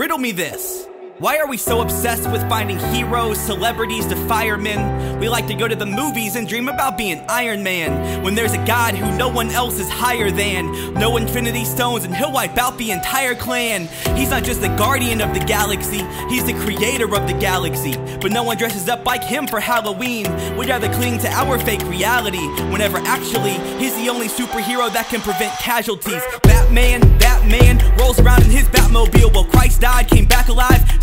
Riddle me this. Why are we so obsessed with finding heroes, celebrities to firemen? We like to go to the movies and dream about being Iron Man. When there's a god who no one else is higher than. No infinity stones and he'll wipe out the entire clan. He's not just the guardian of the galaxy, he's the creator of the galaxy. But no one dresses up like him for Halloween. We'd rather cling to our fake reality. Whenever actually, he's the only superhero that can prevent casualties. Batman, Batman, rolls around in his Batmobile. Well, Christ died, came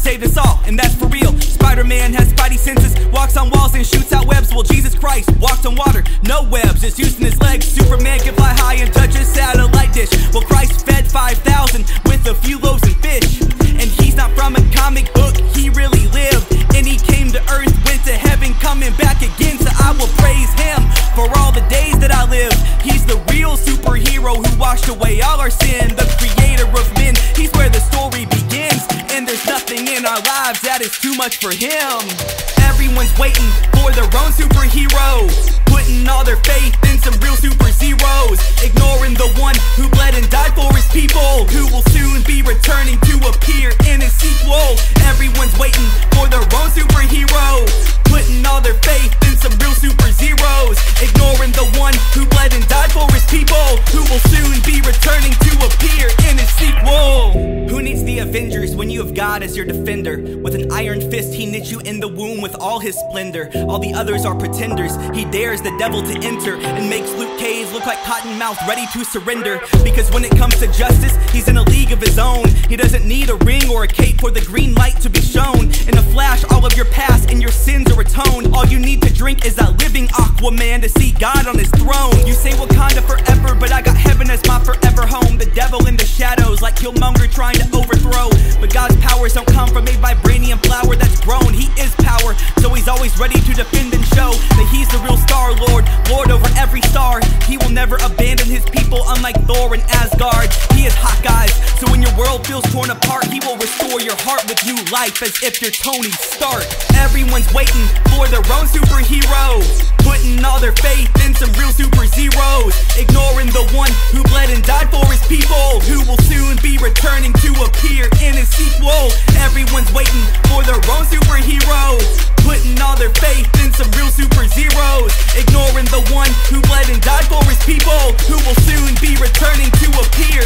saved us all, and that's for real. Spider-Man has spidey senses, walks on walls and shoots out webs. Well, Jesus Christ walked on water, no webs, just using his legs. Superman can fly high and touch a satellite dish. Well, Christ fed 5,000 with a few loaves and fish. And he's not from a comic book, he really lived. And he came to earth, went to heaven, coming back again. So I will praise him for all the days that I lived. He's the real superhero who washed away all our sin, the creator that is too much for him. Everyone's waiting for their own superhero, putting all their faith in some real super zeros, ignoring the one who bled and died for his people, who will soon be returning your defender? With an iron fist, he knit you in the womb with all his splendor. All the others are pretenders. He dares the devil to enter and makes Luke Cage look like Cottonmouth ready to surrender. Because when it comes to justice, he's in a league of his own. He doesn't need a ring or a cape for the green light to be shown. In a flash, all of your past sins are atoned. All you need to drink is that living Aquaman to see God on his throne. You say Wakanda forever, but I got heaven as my forever home. The devil in the shadows, like Killmonger trying to overthrow. But God's powers don't come from a vibranium flower that's grown. He is power, so he's always ready to defend and show that he's the real Star Lord, Lord over every star. He will never abandon his people, unlike Thor and Asgard. He is Hawkeye, so world feels torn apart, he will restore your heart with new life as if you're Tony Stark. Everyone's waiting for their own superhero, putting all their faith in some real super zeros, ignoring the one who bled and died for his people, who will soon be returning to appear in his sequel. Everyone's waiting for their own superhero, putting all their faith in some real super zeros, ignoring the one who bled and died for his people, who will soon be returning to appear